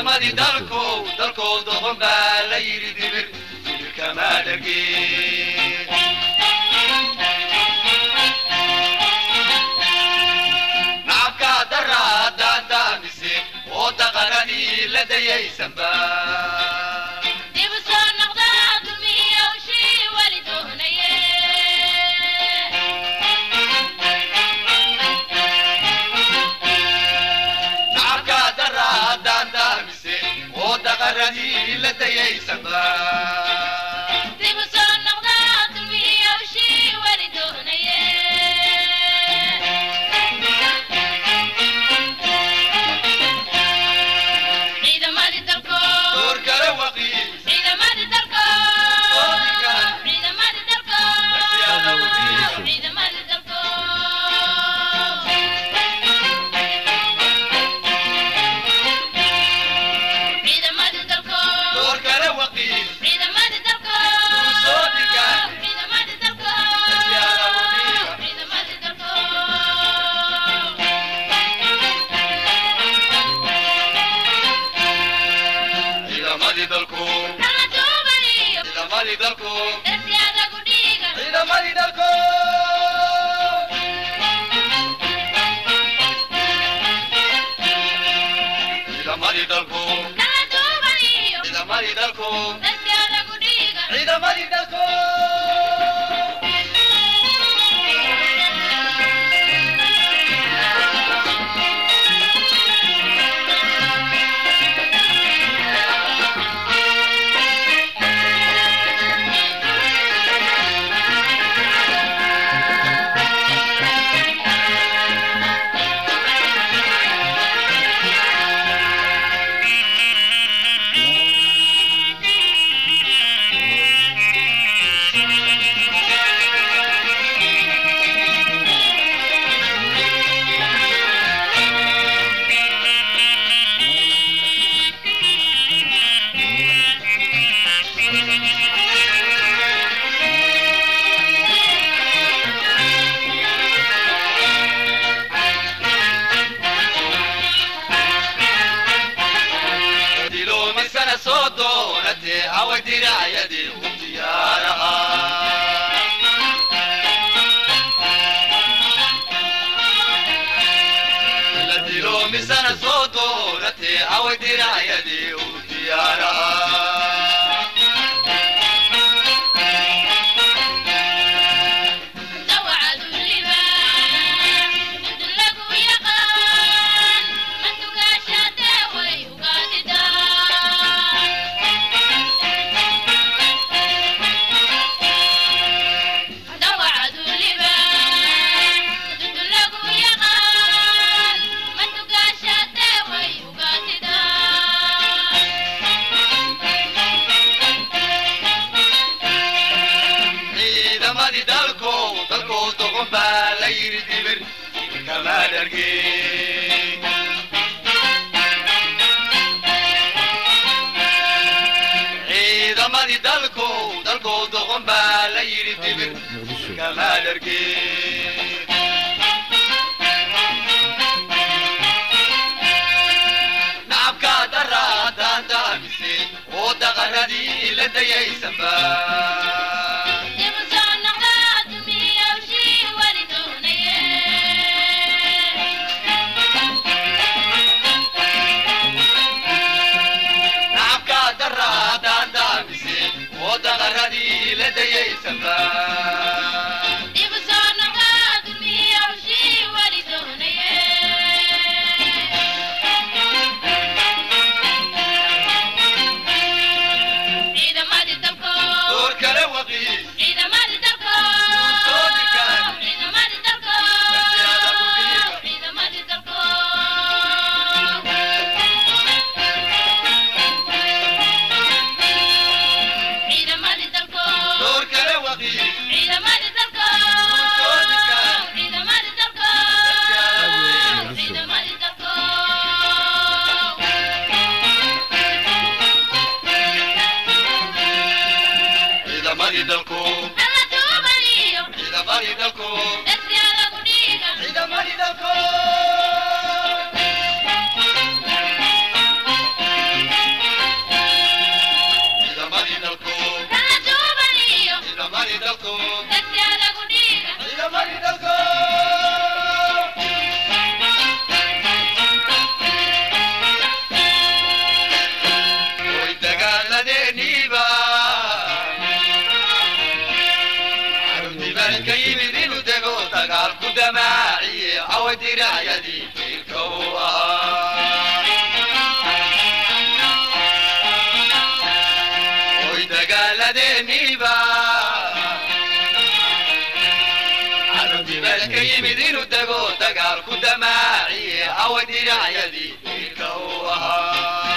ciidamadi dalkow dalkow doqon baa la yidhi dibir dibirkama dhargeen nacabka daraadaanta mise oo daqanadii la dayaysanba 什么？کو عيد مريد کو أودي رايدي وديارها الجيل ciidamadii dalko dalkoo doqon baa la yidhi dibir kamaad argeen nacabkaa daraa daanta amiseen oo daqaradii la dayaysanba Sorry. bari dalku Alla tu bariyo Ida bari dalku Desri ala kuniga Ida دي في ودرايتي فيك ويتقال ديني با عربي بالكريم دين الدقو تقار كدماعي أو دي في وها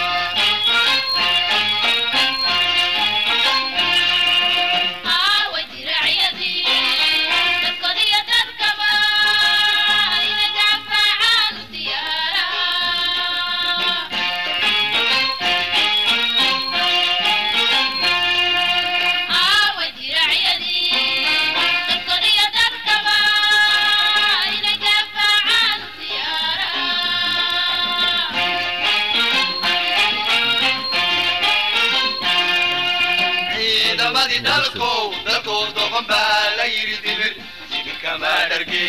ciidamadii dalkow dalkow doqon baa la yidhi dibir dibir kama dharge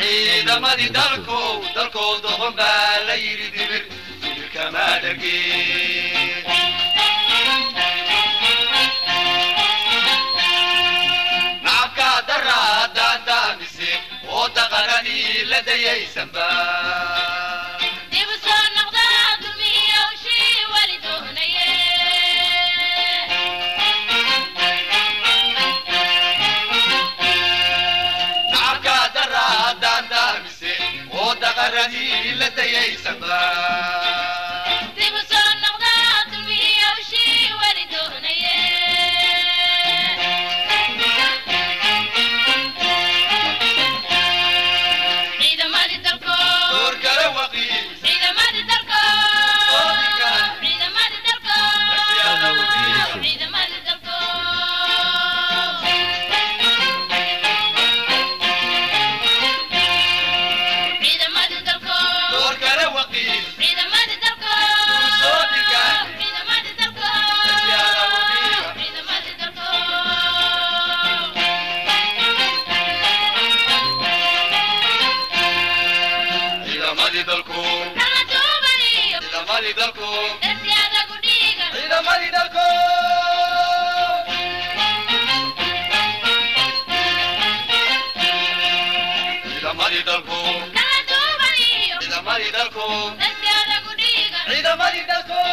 ciidamadii oo daqanadii la dayaysanba Thanks, کو عيد مريدكو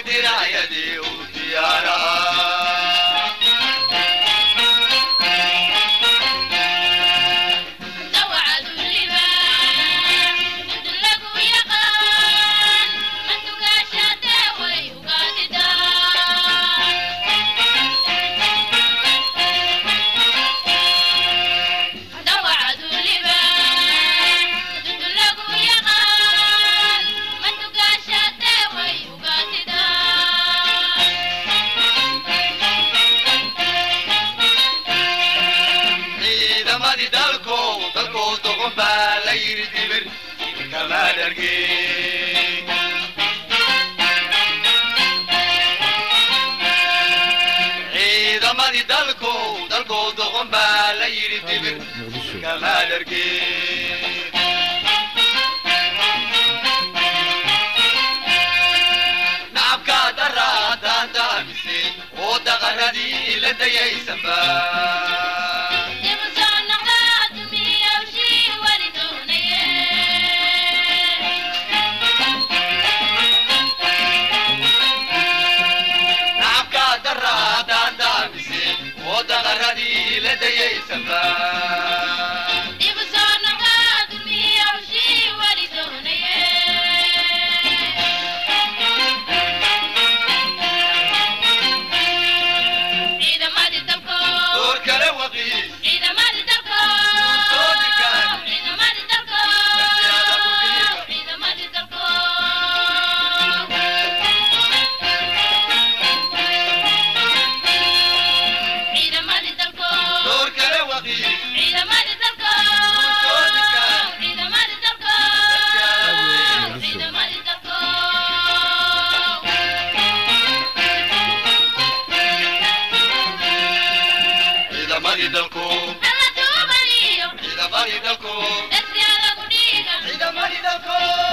foi é de raia de o de arara. la yirdiber kamadarge ciidamadii dalko dalko doğum dalkooda qon baa la yidhi dibir şey. kamaadarge nacabkaa daraadaandaamisay oo daqaradii la dayaysanba Ida mari dalko, ida